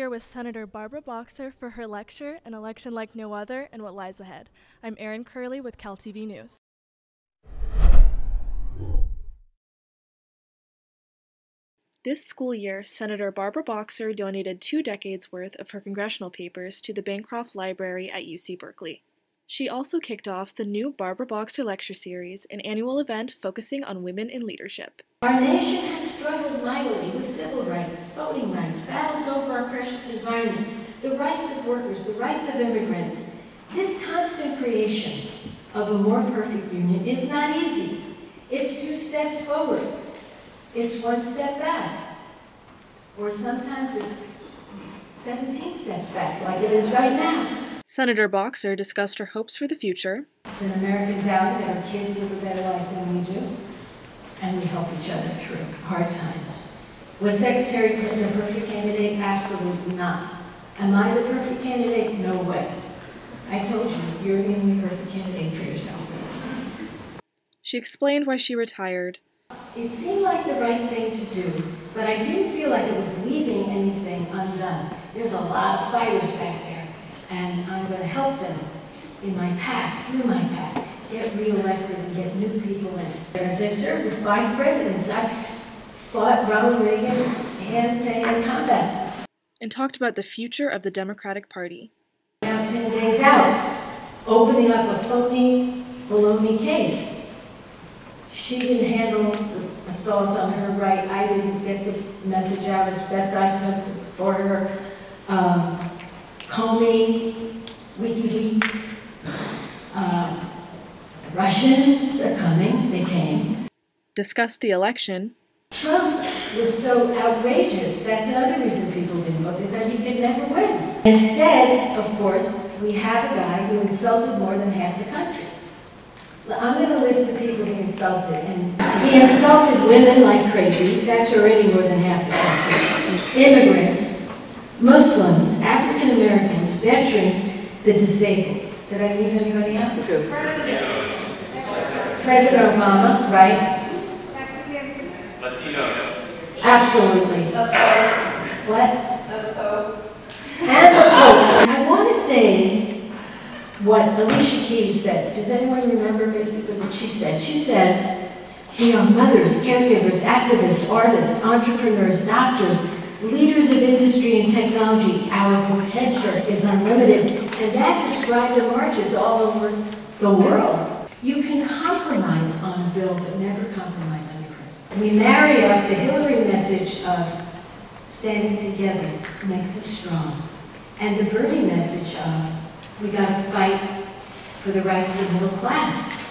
Here with Senator Barbara Boxer for her lecture, An Election Like No Other and What Lies Ahead. I'm Erin Curley with CalTV News. This school year, Senator Barbara Boxer donated two decades worth of her congressional papers to the Bancroft Library at UC Berkeley. She also kicked off the new Barbara Boxer Lecture Series, an annual event focusing on women in leadership. Our nation has struggled mightily with civil rights, voting rights, battles over our environment, the rights of workers, the rights of immigrants. This constant creation of a more perfect union is not easy. It's two steps forward. It's one step back. Or sometimes it's 17 steps back, like it is right now. Senator Boxer discussed her hopes for the future. It's an American value that our kids live a better life than we do, and we help each other through hard times. Was Secretary Clinton a perfect candidate? Absolutely not. Am I the perfect candidate? No way. I told you, you're the only perfect candidate for yourself. She explained why she retired. It seemed like the right thing to do, but I didn't feel like it was leaving anything undone. There's a lot of fighters back there, and I'm going to help them in my path, through my path, get reelected and get new people in. As I served with five presidents, I fought Ronald Reagan hand to hand combat. And talked about the future of the Democratic Party. Now, 10 days out, opening up a phony baloney case. She didn't handle the assaults on her right. I didn't get the message out as best I could for her. Um, Comey, WikiLeaks, uh, Russians are coming. They came. Discussed the election. Trump was so outrageous. That's another reason people didn't vote. They thought he could never win. Instead, of course, we have a guy who insulted more than half the country. I'm going to list the people he insulted. And he insulted women like crazy. That's already more than half the country. Immigrants, Muslims, African Americans, veterans, the disabled. Did I leave anybody out? President Obama, right? Absolutely. What? And the Pope. I want to say what Alicia Keys said. Does anyone remember basically what she said? She said, we are mothers, caregivers, activists, artists, entrepreneurs, doctors, leaders of industry and technology. Our potential is unlimited. And that described the marches all over the world. You can compromise on a bill, but never compromise on We marry up the Hillary message of standing together makes us strong, and the Bernie message of we got to fight for the rights of the middle class.